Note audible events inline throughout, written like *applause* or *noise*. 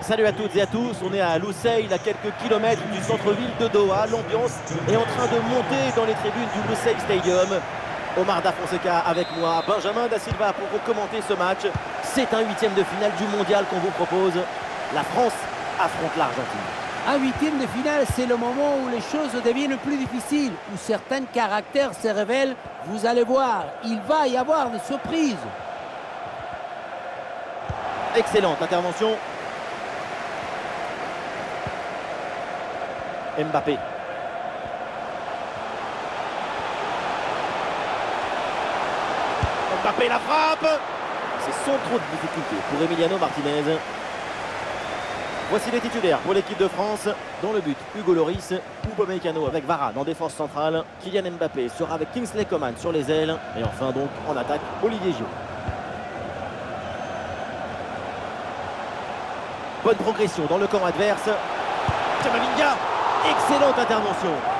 Salut à toutes et à tous, on est à Lusail, à quelques kilomètres du centre-ville de Doha. L'ambiance est en train de monter dans les tribunes du Lusail Stadium. Omar Da Fonseca avec moi, Benjamin Da Silva pour vous commenter ce match. C'est un huitième de finale du mondial qu'on vous propose. La France affronte l'Argentine. Un huitième de finale, c'est le moment où les choses deviennent plus difficiles, où certains caractères se révèlent. Vous allez voir, il va y avoir des surprises. Excellente intervention. Mbappé. Mbappé la frappe C'est sans trop de difficultés pour Emiliano Martinez. Voici les titulaires pour l'équipe de France. Dans le but, Hugo Loris, Upamecano avec Varane en défense centrale. Kylian Mbappé sera avec Kingsley Coman sur les ailes. Et enfin donc en attaque, Olivier Giroud. Bonne progression dans le camp adverse. Excellente intervention.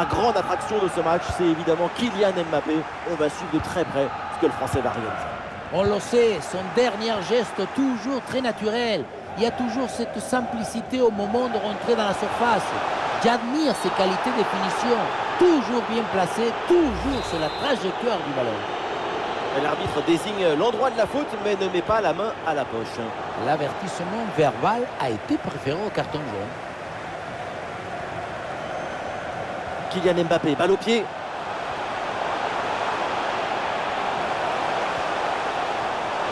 La grande attraction de ce match, c'est évidemment Kylian Mbappé. On va suivre de très près ce que le Français va réaliser. On le sait, son dernier geste toujours très naturel. Il y a toujours cette simplicité au moment de rentrer dans la surface. J'admire ses qualités de finition, toujours bien placé, toujours sur la trajectoire du ballon. L'arbitre désigne l'endroit de la faute, mais ne met pas la main à la poche. L'avertissement verbal a été préféré au carton jaune. Kylian Mbappé, balle au pied.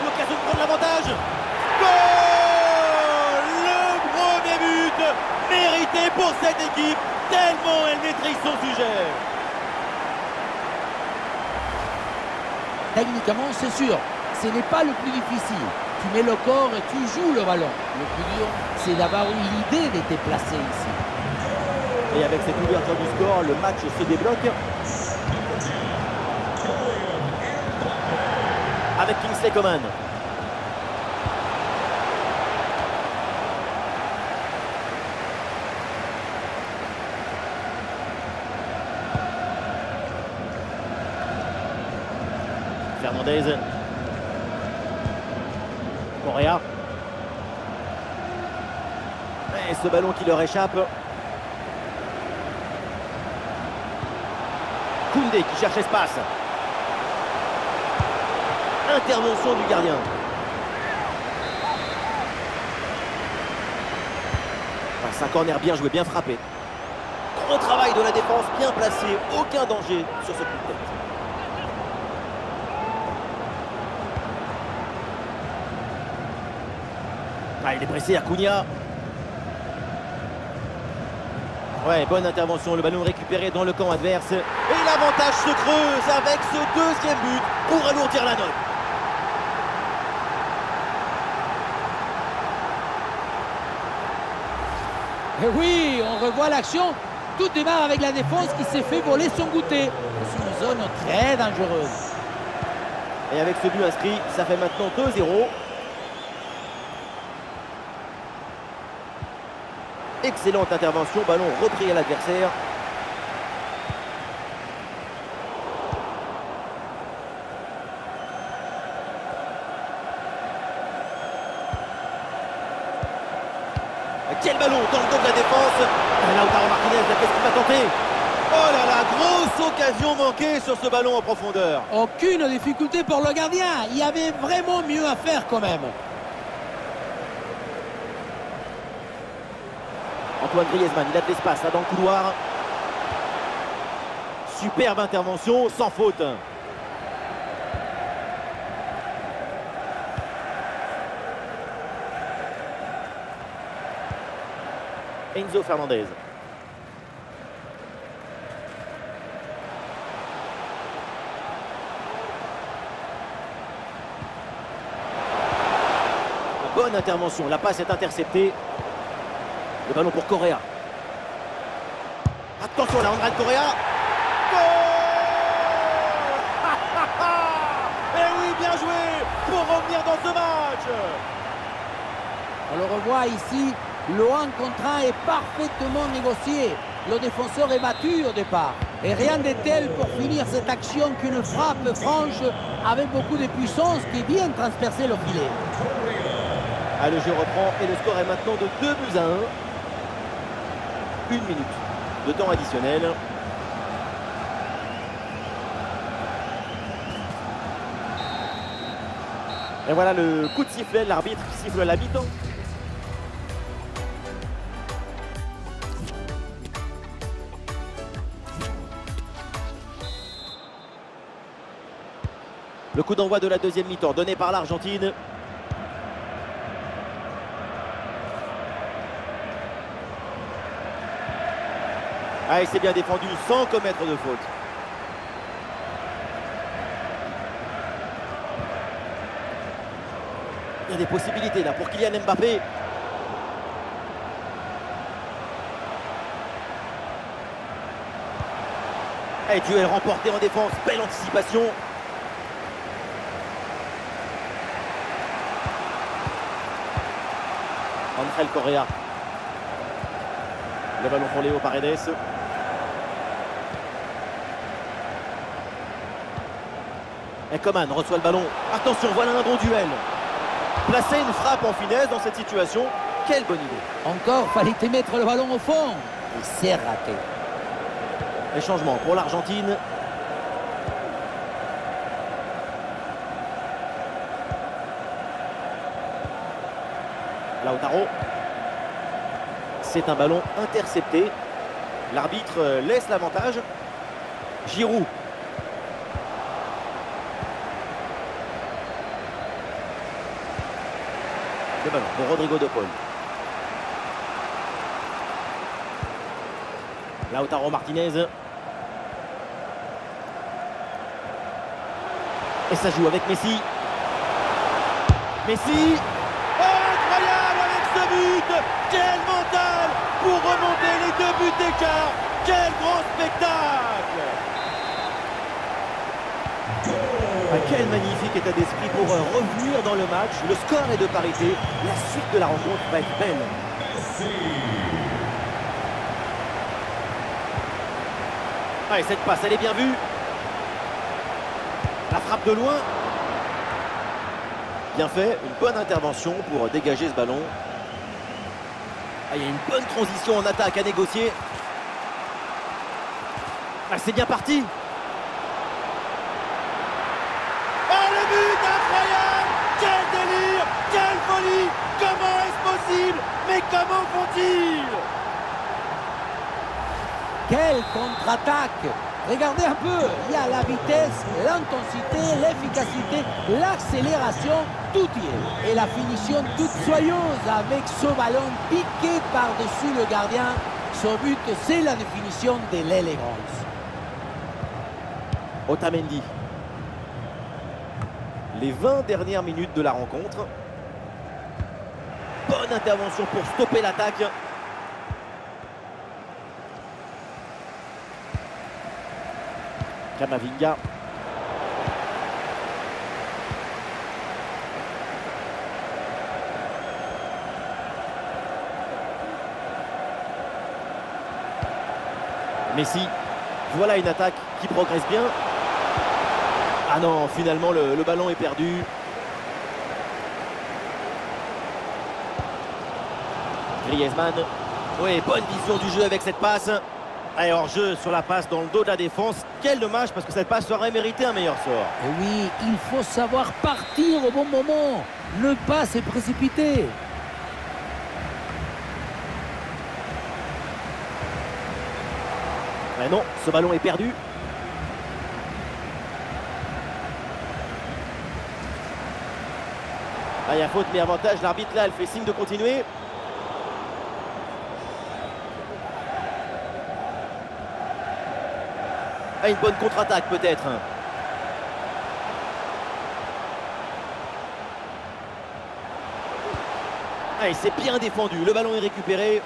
L'occasion de prendre l'avantage. Goal Le premier but mérité pour cette équipe, tellement elle maîtrise son sujet. Techniquement, c'est sûr, ce n'est pas le plus difficile. Tu mets le corps et tu joues le ballon. Le plus dur, c'est d'avoir eu l'idée de te placer ici. Et avec cette ouverture du score, le match se débloque. Avec Kingsley Coman. Fernandez. Correa. Et ce ballon qui leur échappe. Qui cherche espace. Intervention du gardien. C'est un corner bien joué, bien frappé. Gros travail de la défense, bien placé, aucun danger sur ce coup de tête. Ah, il est pressé, Acuna. Ouais, bonne intervention, le ballon récupéré dans le camp adverse. Et l'avantage se creuse avec ce deuxième but pour alourdir la note. Et oui, on revoit l'action. Tout démarre avec la défense qui s'est fait voler son goûter. C'est une zone très dangereuse. Et avec ce but inscrit, ça fait maintenant 2-0. Excellente intervention, ballon repris à l'adversaire. Quel ballon dans le dos de la défense Lautaro Martinez, qu'est-ce qu'il va tenter? Oh là là, grosse occasion manquée sur ce ballon en profondeur. Aucune difficulté pour le gardien. Il y avait vraiment mieux à faire quand même. Antoine Griezmann, il a de l'espace là dans le couloir. Superbe intervention, sans faute. Enzo Fernandez. Bonne intervention, la passe est interceptée. Le ballon pour Correa. Attention là, André Correa. Goal *laughs* bien joué pour revenir dans ce match. On le revoit ici, le 1 contre 1 est parfaitement négocié. Le défenseur est battu au départ. Et rien de tel pour finir cette action qu'une frappe franche avec beaucoup de puissance qui vient transpercer le filet. Ah, le jeu reprend et le score est maintenant de 2 buts à 1. Une minute de temps additionnel. Et voilà le coup de sifflet, l'arbitre siffle la mi-temps. Le coup d'envoi de la deuxième mi-temps donné par l'Argentine. Ah, il s'est bien défendu sans commettre de faute. Il y a des possibilités là pour Kylian Mbappé. Et duel remporté en défense, belle anticipation. Angel Correa. Le ballon pour Léo Paredes. Coman reçoit le ballon. Attention, voilà un bon duel. Placer une frappe en finesse dans cette situation, quelle bonne idée. Encore fallait mettre le ballon au fond. Et c'est raté. Les changements pour l'Argentine. Lautaro. C'est un ballon intercepté. L'arbitre euh, laisse l'avantage. Giroud. Le Rodrigo de Paul. Lautaro Martinez. Et ça joue avec Messi. Messi. Oh, incroyable avec ce but Quel mental pour remonter les deux buts d'écart Quel grand spectacle ah, Quel magnifique état d'esprit pour euh, revenir dans le match. Le score est de parité. La suite de la rencontre va être belle. Ah, et cette passe, elle est bien vue. La frappe de loin. Bien fait, une bonne intervention pour dégager ce ballon. Ah, il y a une bonne transition en attaque à négocier. Ah, c'est bien parti. Oh, le but incroyable Quel délire Comment est-ce possible? Mais comment font-ils? Quelle contre-attaque Regardez un peu, il y a la vitesse, l'intensité, l'efficacité, l'accélération, tout y est. Et la finition toute soyeuse avec ce ballon piqué par-dessus le gardien. Ce but, c'est la définition de l'élégance. Otamendi. Les 20 dernières minutes de la rencontre. Bonne intervention pour stopper l'attaque. Kamavinga. Messi. Voilà une attaque qui progresse bien. Ah non, finalement le, le ballon est perdu. Griezmann. Oui, bonne vision du jeu avec cette passe. Et hors jeu sur la passe dans le dos de la défense. Quel dommage parce que cette passe aurait mérité un meilleur sort. Et oui, il faut savoir partir au bon moment. Ne pas se précipiter. Mais non, ce ballon est perdu. Ah, il y a faute, mais avantage. L'arbitre là, elle fait signe de continuer. Ah, une bonne contre-attaque peut-être. Il s'est bien défendu. Le ballon est récupéré.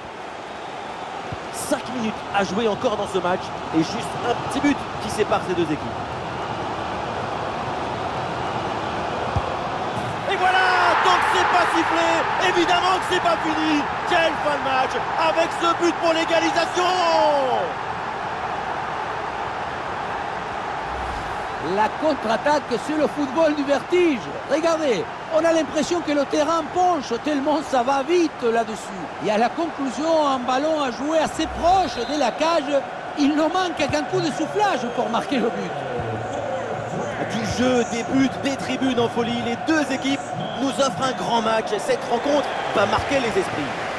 5 minutes à jouer encore dans ce match. Et juste un petit but qui sépare ces deux équipes. sifflet Évidemment que c'est pas fini Quelle fin de match avec ce but pour l'égalisation La contre-attaque, c'est le football du vertige. Regardez, on a l'impression que le terrain penche tellement ça va vite là-dessus. Et à la conclusion, un ballon à jouer assez proche de la cage. Il ne manque qu'un coup de soufflage pour marquer le but. Du jeu, des buts, des tribunes en folie, les deux équipes nous offrent un grand match. Cette rencontre va marquer les esprits.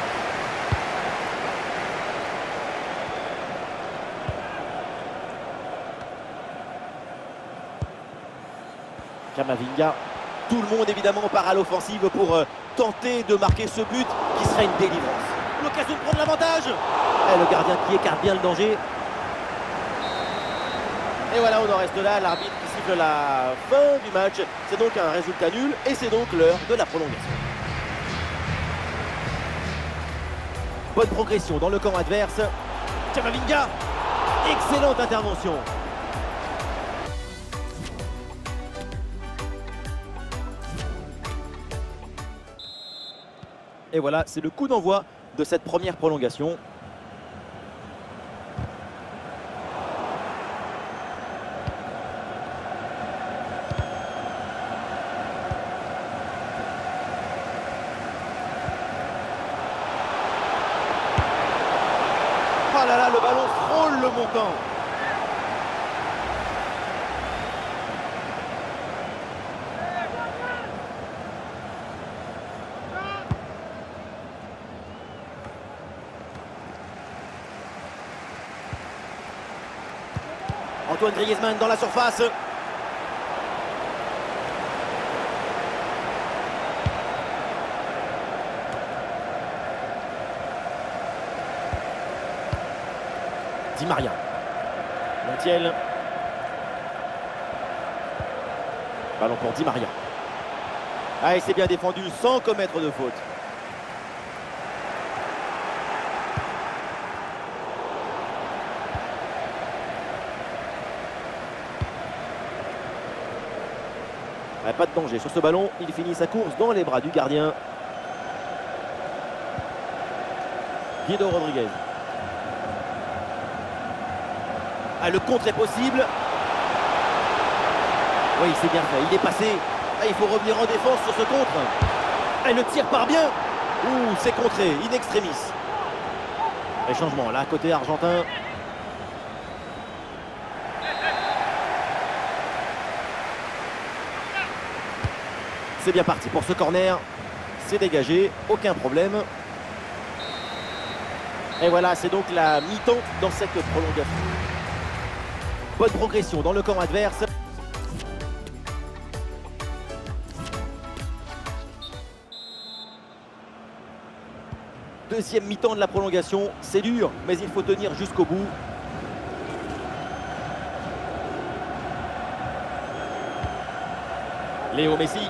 Kamavinga. Tout le monde évidemment part à l'offensive pour euh, tenter de marquer ce but qui serait une délivrance. L'occasion de prendre l'avantage. Et le gardien qui écarte bien le danger. Et voilà, on en reste là. L'arbitre qui siffle la fin du match. C'est donc un résultat nul et c'est donc l'heure de la prolongation. Bonne progression dans le camp adverse. Kamavinga. Excellente intervention. Et voilà, c'est le coup d'envoi de cette première prolongation. Oh là là, le ballon frôle le montant. Antoine Griezmann dans la surface. Di Maria. Montiel. Ballon pour Di Maria. Ah, c'est bien défendu sans commettre de faute. Pas de danger sur ce ballon. Il finit sa course dans les bras du gardien. Guido Rodriguez. Ah, le contre est possible. Oui, c'est bien fait. Il est passé. Ah, il faut revenir en défense sur ce contre. Ah, le tir part bien. Ouh, c'est contré. In extremis. Et changement là, côté argentin. C'est bien parti pour ce corner. C'est dégagé, aucun problème. Et voilà, c'est donc la mi-temps dans cette prolongation. Bonne progression dans le camp adverse. Deuxième mi-temps de la prolongation, c'est dur, mais il faut tenir jusqu'au bout. Léo Messi.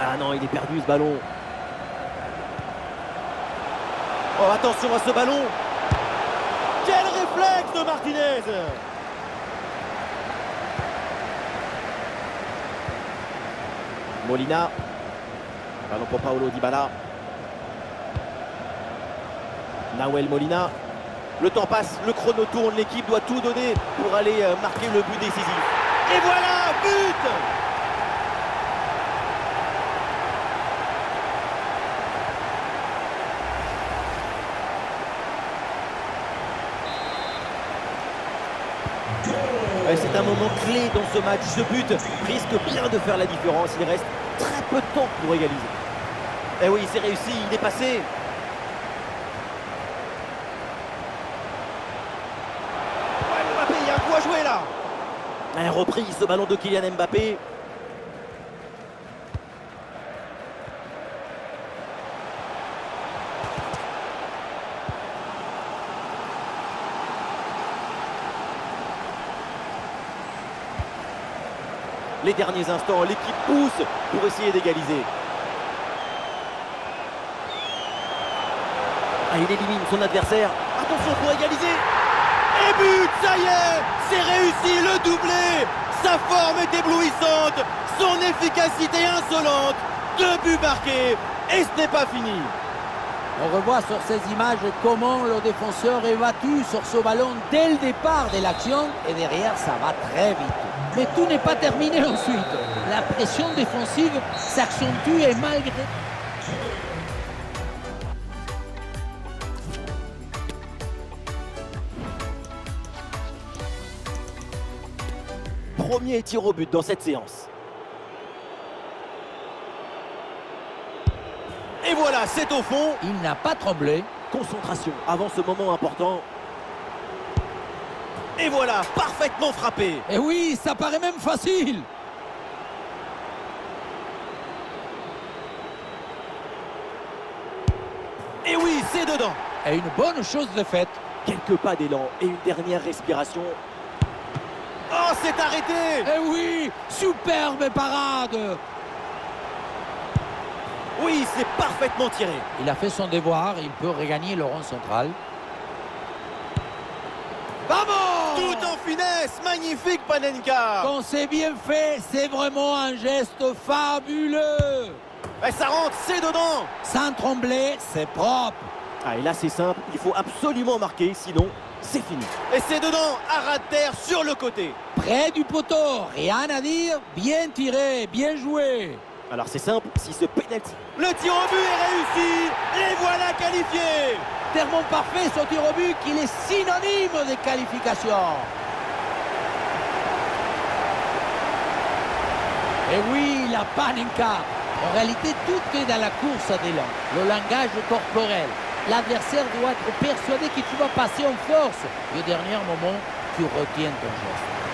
Ah non, il est perdu ce ballon. Oh, attention à ce ballon. Quel réflexe de Martinez Molina. Ballon pour Paolo Dybala. Nawel Molina. Le temps passe, le chrono tourne, l'équipe doit tout donner pour aller euh, marquer le but décisif. Et voilà, but C'est un moment clé dans ce match. Ce but risque bien de faire la différence. Il reste très peu de temps pour égaliser. Eh oui, c'est réussi, il est passé. Il y a un coup à jouer là. Un reprise ce ballon de Kylian Mbappé. Les derniers instants. L'équipe pousse pour essayer d'égaliser. Ah, il élimine son adversaire. Attention pour égaliser. Et but, ça y est C'est réussi le doublé Sa forme est éblouissante, son efficacité insolente. Deux buts marqués et ce n'est pas fini. On revoit sur ces images comment le défenseur est battu sur ce ballon dès le départ de l'action et derrière ça va très vite. Mais tout n'est pas terminé ensuite. La pression défensive s'accentue et malgré... Premier tir au but dans cette séance. Et voilà, c'est au fond. Il n'a pas tremblé. Concentration avant ce moment important. Et voilà, parfaitement frappé. Et oui, ça paraît même facile. Et oui, c'est dedans. Et une bonne chose de faite. Quelques pas d'élan et une dernière respiration. Oh, c'est arrêté Et oui, superbe parade. Oui, c'est parfaitement tiré. Il a fait son devoir, il peut regagner le rond central. Vamos Tout en finesse, magnifique Panenka Quand c'est bien fait, c'est vraiment un geste fabuleux. Et ça rentre, c'est dedans Sans trembler, c'est propre. Ah, et là c'est simple, il faut absolument marquer, sinon c'est fini. Et c'est dedans, à ras de terre sur le côté. Près du poteau, rien à dire, bien tiré, bien joué. Alors c'est simple, si ce penalty... Le tir au but est réussi Et voilà qualifié Tellement parfait ce tir au but qu'il est synonyme de qualification. Et oui, la Panenka. En réalité, tout est dans la course d'élan. Le langage corporel. L'adversaire doit être persuadé que tu vas passer en force. Au dernier moment, tu retiens ton geste.